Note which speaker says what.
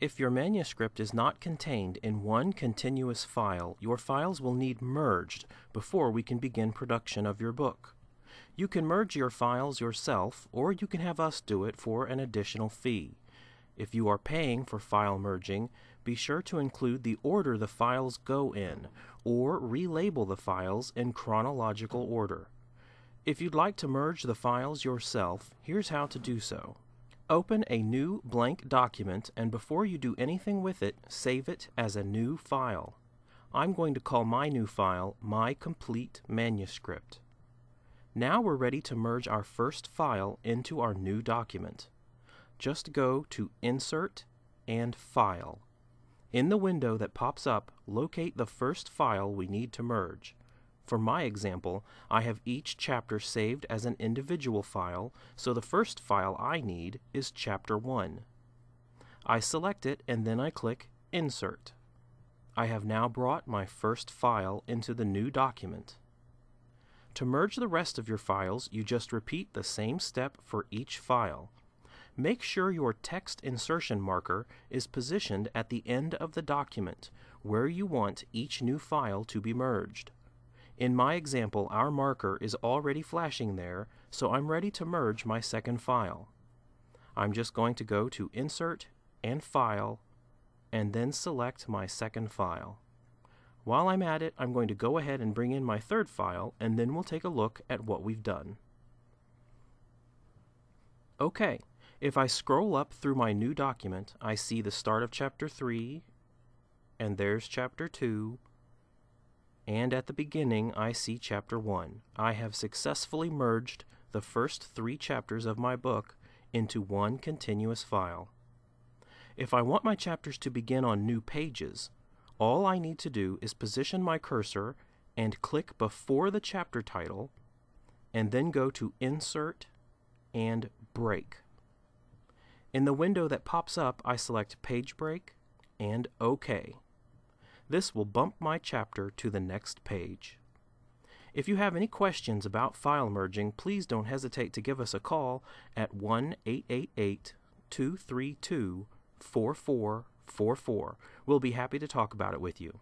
Speaker 1: If your manuscript is not contained in one continuous file, your files will need merged before we can begin production of your book. You can merge your files yourself, or you can have us do it for an additional fee. If you are paying for file merging, be sure to include the order the files go in, or relabel the files in chronological order. If you'd like to merge the files yourself, here's how to do so. Open a new blank document and before you do anything with it, save it as a new file. I'm going to call my new file My Complete Manuscript. Now we're ready to merge our first file into our new document. Just go to Insert and File. In the window that pops up, locate the first file we need to merge. For my example, I have each chapter saved as an individual file, so the first file I need is Chapter 1. I select it and then I click Insert. I have now brought my first file into the new document. To merge the rest of your files, you just repeat the same step for each file. Make sure your text insertion marker is positioned at the end of the document, where you want each new file to be merged. In my example, our marker is already flashing there, so I'm ready to merge my second file. I'm just going to go to Insert and File, and then select my second file. While I'm at it, I'm going to go ahead and bring in my third file, and then we'll take a look at what we've done. Okay, if I scroll up through my new document, I see the start of Chapter 3, and there's Chapter 2, and at the beginning I see chapter 1. I have successfully merged the first three chapters of my book into one continuous file. If I want my chapters to begin on new pages, all I need to do is position my cursor and click before the chapter title, and then go to Insert and Break. In the window that pops up, I select Page Break and OK. This will bump my chapter to the next page. If you have any questions about file merging, please don't hesitate to give us a call at 1 888 232 4444. We'll be happy to talk about it with you.